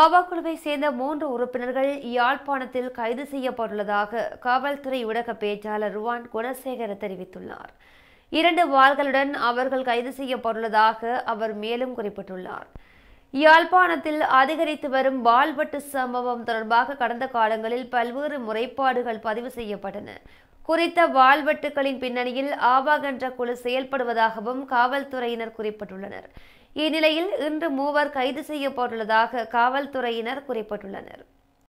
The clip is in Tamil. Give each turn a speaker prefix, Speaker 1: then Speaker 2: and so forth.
Speaker 1: ஆவா குழுவை சேர்ந்த மூன்று உறுப்பினர்கள் யாழ்ப்பாணத்தில் கைது செய்யப்பட்டுள்ளதாக காவல்துறை ஊடக பேச்சாளர் ருவான் குணசேகர தெரிவித்துள்ளார். இரண்டு வாள்களுடன் அவர்கள் கைது செய்யப்பட்டுள்ளதாக அவர் மேலும் குறிப்பிட்டுள்ளார். யாழ்ப்பாணத்தில் அதிகரித்து வரும் வாள்வெட்டு சம்பவம் தொடர்பாக கடந்த காலங்களில் பல்வேறு முறைப்பாடுகள் பதிவு செய்யப்பட்டன. குறித்த வாள்வெட்டுகளின் பின்னணியில் ஆவாக் என்ற குழு செயல்படுவதாகவும் காவல்துறையினர் குறிப்பிட்டுள்ளனர். இந்நிலையில் இன்று மூவர் கைது செய்யப்பட்டுள்ளதாக காவல்துறையினர் குறிப்பிட்டுள்ளனர்.